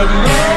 Radio.